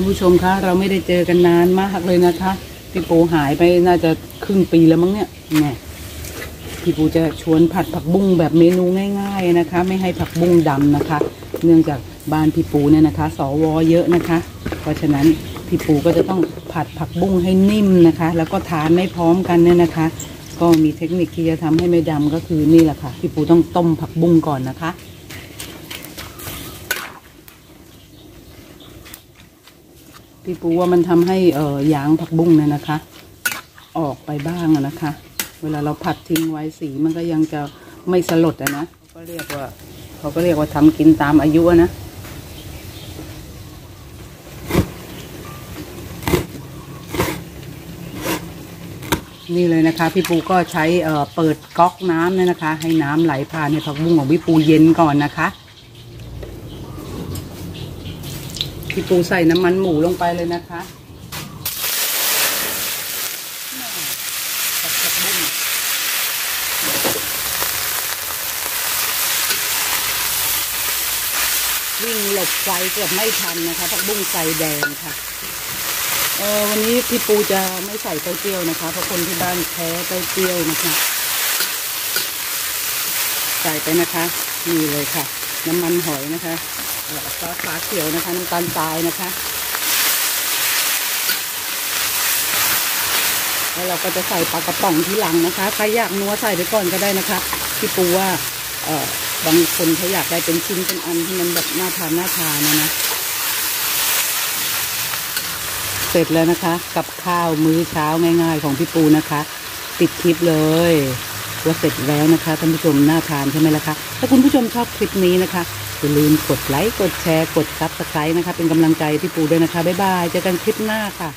านผู้ชมคะเราไม่ได้เจอกันนานมากเลยนะคะพี่ปูหายไปน่าจะครึ่งปีแล้วมั้งเนี่ยแน่พี่ปูจะชวนผัดผักบุ้งแบบเมนูง่ายๆนะคะ ไม่ให้ผักบุ้งดำนะคะ เนื่องจากบ้านพี่ปูเนี่ยนะคะ สวเยอะนะคะ เพราะฉะนั้นพี่ปูก็จะต้องผัดผักบุ้งให้นิ่มนะคะ แล้วก็ทานไม่พร้อมกันเนี่ยนะคะ ก็มีเทคนิคที่จะทำให้ไม่ดำก็คือนี่แหละค่ะพี่ปูต้องต้มผักบุ้งก่อนนะคะ พี่ปูว่ามันทำให้เอ่อยางผักบุ้งเนี่ยนะคะ ออกไปบ้างอะนะคะ เวลาเราผัดทิ้งไว้สีมันก็ยังจะไม่สลดอะนะเขาก็เรียกว่าเขาก็เรียกว่าทำกินตามอายุนะนี่เลยนะคะ พี่ปูก็ใช้เอ่อเปิดก๊อกน้ำเนี่ยนะคะ ให้น้ำไหลผ่านในผักบุ้งของพี่ปูเย็นก่อนนะคะ พี่ปูใส่น้ำมันหมูลงไปเลยนะคะวิ่งหลบไฟเกือบไม่ทันนะคะผักบุ้งใส่แดงค่ะเออวันนี้พี่ปูจะไม่ใส่เต้าเจี้ยวนะคะ เพราะคนที่บ้านแพ้เต้าเจี้ยวนะคะ ใส่ไปนะคะนี่เลยค่ะ น้ำมันหอยนะคะ ซอสฟ้าเขียวนะคะน้ำตาลทรายนะคะ แล้วเราก็จะใส่ปลากระป๋องที่หลังนะคะใครอยากนัวใส่ไปก่อนก็ได้นะคะพี่ปูว่าเออบางคนเขาอยากได้เป็นชิ้นเป็นอันที่มันแบบน่าทานน่าทานนะนะเสร็จแล้วนะคะ กับข้าวมื้อเช้าง่าย ๆ ของพี่ปูนะคะ ติดคลิปเลยว่าเสร็จแล้วนะคะท่านผู้ชมน่าทานใช่ไหมล่ะคะถ้าคุณผู้ชมชอบคลิปนี้นะคะ อย่าลืมกดไลค์ กดแชร์ กด subscribe นะคะ เป็นกำลังใจพี่ปูด้วยนะคะ บ๊ายบาย เจอกันคลิปหน้าค่ะ